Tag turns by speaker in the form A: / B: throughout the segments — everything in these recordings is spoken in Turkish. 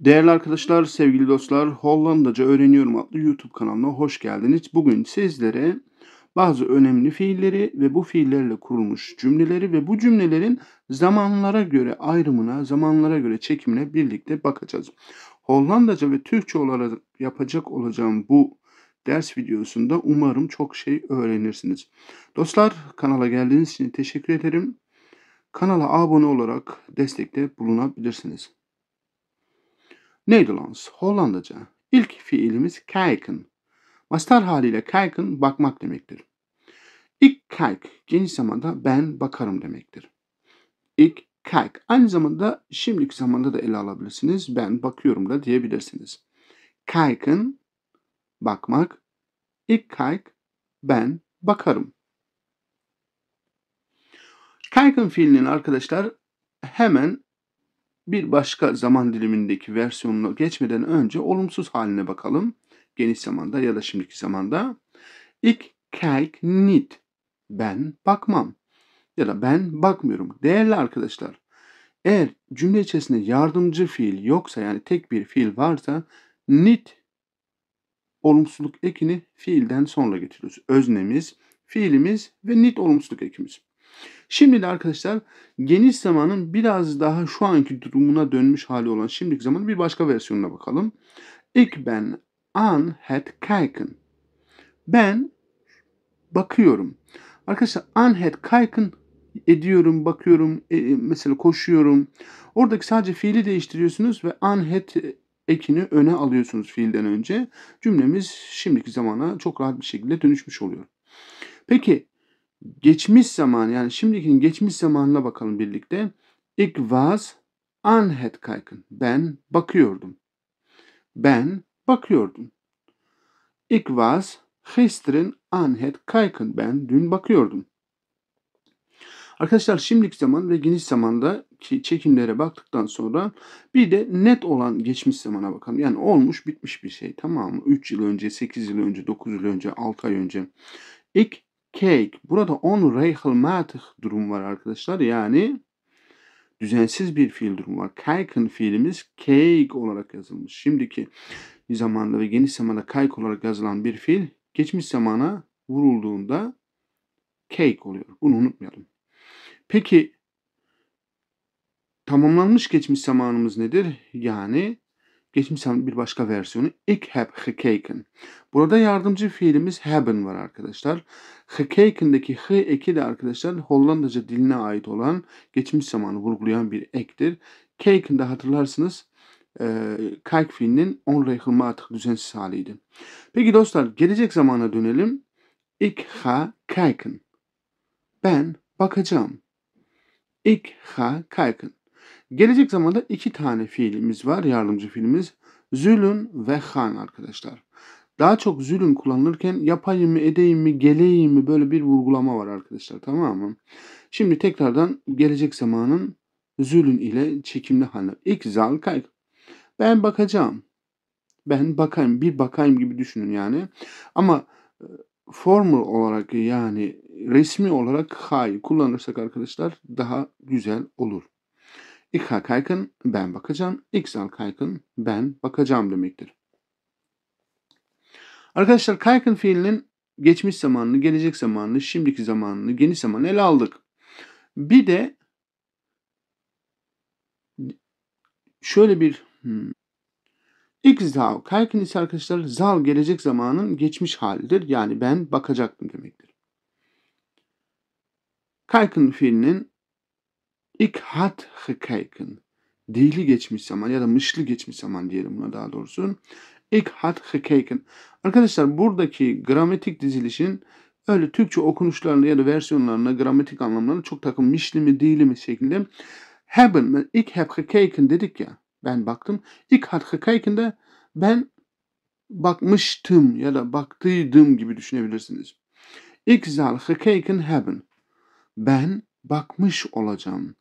A: Değerli arkadaşlar, sevgili dostlar, Hollandaca Öğreniyorum adlı YouTube kanalına hoş geldiniz. Bugün sizlere bazı önemli fiilleri ve bu fiillerle kurulmuş cümleleri ve bu cümlelerin zamanlara göre ayrımına, zamanlara göre çekimine birlikte bakacağız. Hollandaca ve Türkçe olarak yapacak olacağım bu ders videosunda umarım çok şey öğrenirsiniz. Dostlar, kanala geldiğiniz için teşekkür ederim. Kanala abone olarak destekte bulunabilirsiniz. Nederlands, Hollandaca. İlk fiilimiz kijken. Mastar haliyle kijken bakmak demektir. Ik kijk geniş zamanda ben bakarım demektir. Ik kijk aynı zamanda şimdiki zamanda da ele alabilirsiniz. Ben bakıyorum da diyebilirsiniz. Kijken bakmak. Ik kijk ben bakarım. Kijken fiilinin arkadaşlar hemen bir başka zaman dilimindeki versiyonuna geçmeden önce olumsuz haline bakalım. Geniş zamanda ya da şimdiki zamanda. Ik kijk niet. Ben bakmam. Ya da ben bakmıyorum. Değerli arkadaşlar, eğer cümle içerisinde yardımcı fiil yoksa yani tek bir fiil varsa nit olumsuzluk ekini fiilden sonra getiriyoruz. Öznemiz, fiilimiz ve nit olumsuzluk ekimiz. Şimdi de arkadaşlar geniş zamanın biraz daha şu anki durumuna dönmüş hali olan şimdiki zamanın bir başka versiyonuna bakalım. Ik ben aan het kijken. Ben bakıyorum. Arkadaşlar aan het kijken ediyorum, bakıyorum, e, mesela koşuyorum. Oradaki sadece fiili değiştiriyorsunuz ve an het ekini öne alıyorsunuz fiilden önce. Cümlemiz şimdiki zamana çok rahat bir şekilde dönüşmüş oluyor. Peki geçmiş zaman yani şimdikinin geçmiş zamanına bakalım birlikte. Ik was an het kijken. Ben bakıyordum. Ben bakıyordum. Ik was gisteren an het kijken. Ben dün bakıyordum. Arkadaşlar şimdiki zaman ve geniş zamandaki çekimlere baktıktan sonra bir de net olan geçmiş zamana bakalım. Yani olmuş bitmiş bir şey tamam mı? 3 yıl önce, 8 yıl önce, 9 yıl önce, 6 ay önce. Ik cake. Burada onregelmatig durum var arkadaşlar. Yani düzensiz bir fiil durum var. Kijken fiilimiz cake olarak yazılmış. Şimdiki zamanda ve geniş zamanda kayk olarak yazılan bir fiil geçmiş zamana vurulduğunda cake oluyor. Bunu unutmayalım. Peki tamamlanmış geçmiş zamanımız nedir? Yani geçmiş zaman bir başka versiyonu ik heb gekeken. Burada yardımcı fiilimiz hebben var arkadaşlar. Gekeken'deki h eki de arkadaşlar Hollandaca diline ait olan geçmiş zamanı vurgulayan bir ektir. Keken'de hatırlarsınız e, kayk fiilinin onregelmatig düzensiz haliydi. Peki dostlar gelecek zamana dönelim. Ik ga kijken. Ben bakacağım. Ik ga kijken. Gelecek zamanda iki tane fiilimiz var. Yardımcı fiilimiz. Zulün ve han arkadaşlar. Daha çok zulün kullanılırken yapayım mı, edeyim mi, geleyim mi böyle bir vurgulama var arkadaşlar. Tamam mı? Şimdi tekrardan gelecek zamanın zulün ile çekimli haline. İlk zal kayk. Ben bakacağım. Ben bakayım, bir bakayım gibi düşünün yani. Ama e, formal olarak yani resmi olarak hay kullanırsak arkadaşlar daha güzel olur. Ga kijken, ben bakacağım. Zal kijken, ben bakacağım demektir. Arkadaşlar kijken fiilinin geçmiş zamanını, gelecek zamanını, şimdiki zamanını, geniş zamanını ele aldık. Bir de şöyle bir hmm, kijken ise arkadaşlar zal gelecek zamanın geçmiş halidir. Yani ben bakacaktım demektir. Kijken fiilinin Ik had gekeken. Dili geçmiş zaman ya da mışlı geçmiş zaman diyelim buna daha doğrusu. Ik had gekeken. Arkadaşlar buradaki gramatik dizilişin öyle Türkçe okunuşlarına ya da versiyonlarına gramatik anlamlarına çok takım mişli mi değil mi şeklinde hebben, ik heb gekeken dedik ya. Ben baktım. Ik had gekeken de ben bakmıştım ya da baktıydım gibi düşünebilirsiniz. Ik zal gekeken hebben. Ben bakmış olacağım.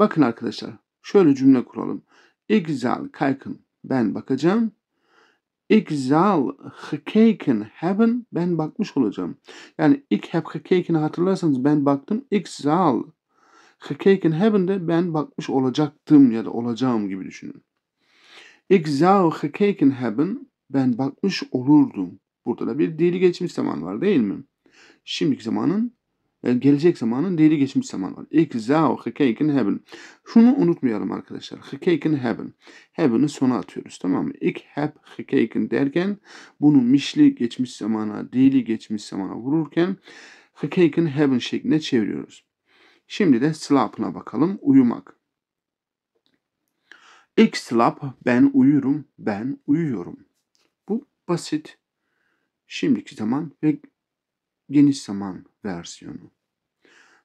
A: Bakın arkadaşlar şöyle cümle kuralım. Ik zal kijken ben bakacağım. Ik zal gekeken hebben ben bakmış olacağım. Yani ik heb gekeken'i hatırlarsanız ben baktım. Ik zal gekeken hebben de ben bakmış olacaktım ya da olacağım gibi düşünün. Ik zou gekeken. Ben bakmış olurdum. Burada da bir dili geçmiş zaman var değil mi? Şimdiki zamanın gelecek zamanın dili geçmiş zaman var. Ik zou gekeken hebben. Şunu unutmayalım arkadaşlar. Gekeken hebben. Haben'ı sona atıyoruz tamam mı? Ik heb gekeken derken bunu mişli geçmiş zamana, dili geçmiş zamana vururken gekeken hebben şeklinde çeviriyoruz. Şimdi de slap'ına bakalım. Uyumak. Ik slap, ben uyurum, ben uyuyorum. Bu basit. Şimdiki zaman ve geniş zaman versiyonu.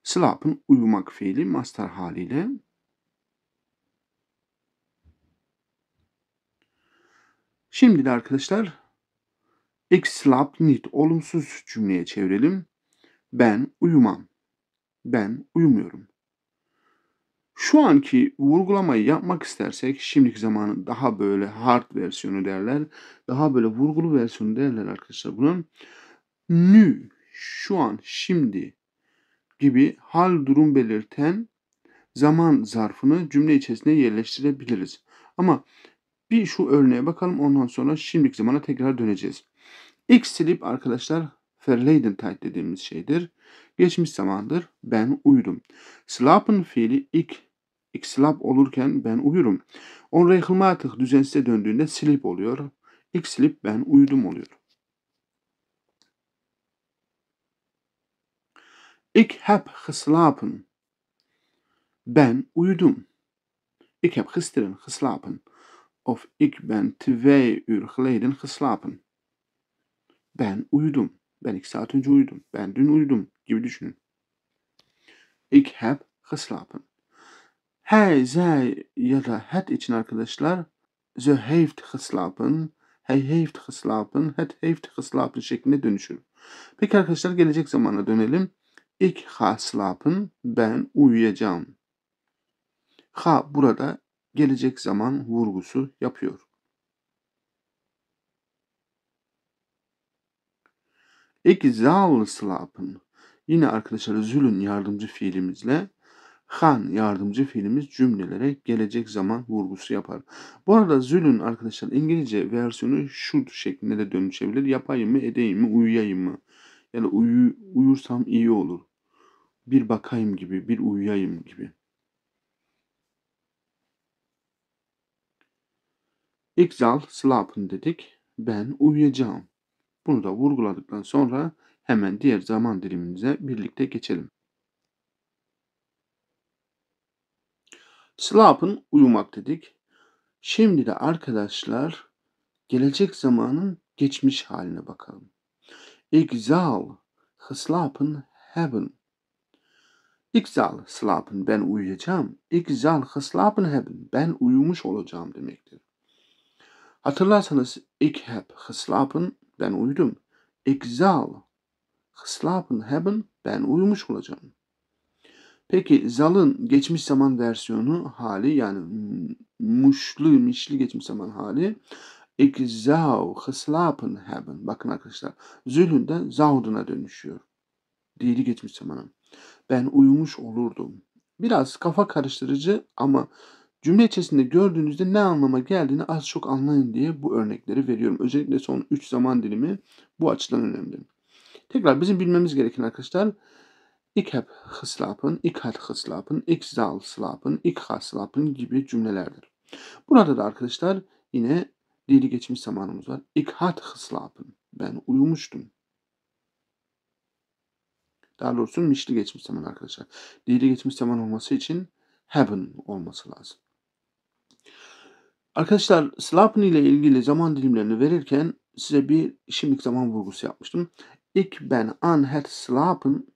A: Slap'ın uyumak fiili master haliyle. Şimdi de arkadaşlar ik slap niet olumsuz cümleye çevirelim. Ben uyumam. Ben uyumuyorum. Şu anki vurgulamayı yapmak istersek şimdiki zamanın daha böyle hard versiyonu derler. Daha böyle vurgulu versiyonu derler arkadaşlar bunun. Nü, şu an, şimdi gibi hal durum belirten zaman zarfını cümle içerisine yerleştirebiliriz. Ama bir şu örneğe bakalım ondan sonra şimdiki zamana tekrar döneceğiz. İlk silip arkadaşlar verleden tijd dediğimiz şeydir. Geçmiş zamandır. Ben uyudum. Slapen fiili ilk ik slap olurken ben uyurum. Onregelmatig düzensize döndüğünde sleep oluyor. Ik sleep ben uyudum oluyor. Ik heb geslapen. Ben uyudum. Ik heb gisteren geslapen. Of ik ben twee uur geleden geslapen. Ben uyudum. Ben iki saat önce uyudum. Ben dün uyudum gibi düşünün. Ik heb geslapen. Hij, zij ya da het için arkadaşlar ze heeft geslapen, hij heeft geslapen, het heeft geslapen şeklinde dönüşür. Peki arkadaşlar gelecek zamana dönelim. Ik ga slapen, ben uyuyacağım. Ha burada gelecek zaman vurgusu yapıyor. Ik zal slapen. Yine arkadaşlar zulün yardımcı fiilimizle han yardımcı fiilimiz cümlelere gelecek zaman vurgusu yapar. Bu arada zulün arkadaşlar İngilizce versiyonu should şeklinde de dönüşebilir. Yapayım mı, edeyim mi, uyuyayım mı? Yani uyu, uyursam iyi olur. Bir bakayım gibi, bir uyuyayım gibi. Ik zal slapen dedik. Ben uyuyacağım. Bunu da vurguladıktan sonra hemen diğer zaman dilimimize birlikte geçelim. Slapen uyumak dedik. Şimdi de arkadaşlar gelecek zamanın geçmiş haline bakalım. Ik zal geslapen hebben. Ik zal slapen ben uyuyacağım. Ik zal geslapen hebben ben uyumuş olacağım demektir. Hatırlarsanız ik heb geslapen ben uyudum. Ik zal geslapen hebben ben uyumuş olacağım. Peki zalın geçmiş zaman versiyonu hali yani muşlu, mişli geçmiş zaman hali ik zou geslapen hebben. Bakın arkadaşlar zülünden zauduna dönüşüyor. Dili geçmiş zamana. Ben uyumuş olurdum. Biraz kafa karıştırıcı ama cümle içerisinde gördüğünüzde ne anlama geldiğini az çok anlayın diye bu örnekleri veriyorum. Özellikle son 3 zaman dilimi bu açıdan önemli. Tekrar bizim bilmemiz gereken arkadaşlar Ik heb geslapen, ik had geslapen, ik zal slapen, ik ga slapen gibi cümlelerdir. Burada da arkadaşlar yine dili geçmiş zamanımız var. Ik had geslapen. Ben uyumuştum. Daha doğrusu mişli geçmiş zaman arkadaşlar. Dili geçmiş zaman olması için hebben olması lazım. Arkadaşlar slapen ile ilgili zaman dilimlerini verirken size bir şimdilik zaman vurgusu yapmıştım. Ik ben an het slapen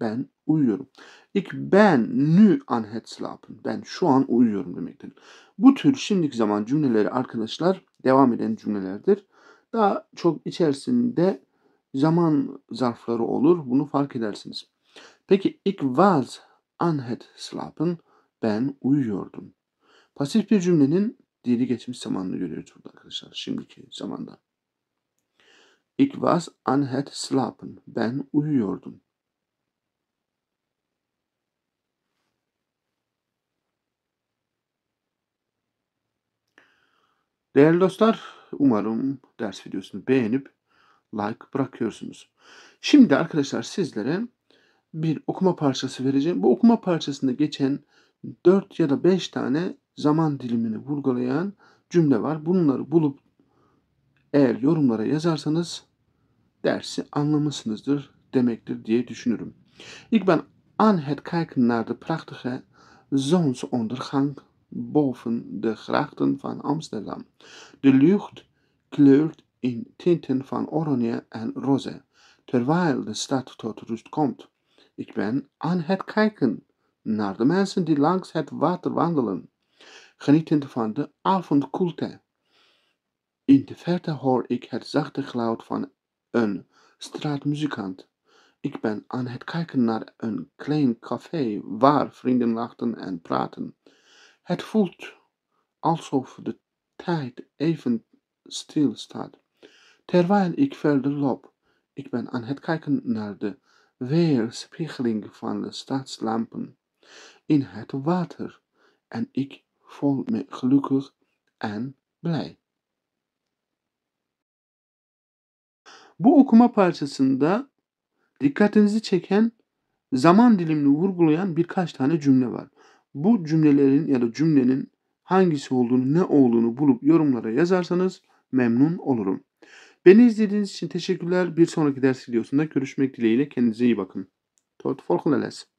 A: ben uyuyorum. Ik ben nu an het slapen. Ben şu an uyuyorum demektir. Bu tür şimdiki zaman cümleleri arkadaşlar devam eden cümlelerdir. Daha çok içerisinde zaman zarfları olur. Bunu fark edersiniz. Peki ik was an het slapen. Ben uyuyordum. Pasif bir cümlenin dili geçmiş zamanını görüyoruz burada arkadaşlar. Şimdiki zamanda. Ik was an het slapen. Ben uyuyordum. Değerli dostlar, umarım ders videosunu beğenip like bırakıyorsunuz. Şimdi arkadaşlar sizlere bir okuma parçası vereceğim. Bu okuma parçasında geçen 4 ya da 5 tane zaman dilimini vurgulayan cümle var. Bunları bulup eğer yorumlara yazarsanız dersi anlamışsınızdır demektir diye düşünürüm. Ik ben aan het kijken naar de prachtige zonsondergang boven de grachten van Amsterdam. De lucht kleurt in tinten van oranje en roze, terwijl de stad tot rust komt. Ik ben aan het kijken naar de mensen die langs het water wandelen, genietend van de avondkoelte. In de verte hoor ik het zachte geluid van een straatmuzikant. Ik ben aan het kijken naar een klein café waar vrienden lachen en praten. Het voelt alsof de tijd even stilstaat. Terwijl ik verder loop, ik ben aan het kijken naar de weerspiegeling van de stadslampen in het water en ik voel me gelukkig en blij. Bu okuma parçasında dikkatinizi çeken zaman dilimini vurgulayan birkaç tane cümle var. Bu cümlelerin ya da cümlenin hangisi olduğunu, ne olduğunu bulup yorumlara yazarsanız memnun olurum. Beni izlediğiniz için teşekkürler. Bir sonraki ders videosunda görüşmek dileğiyle. Kendinize iyi bakın. Tot volgende les.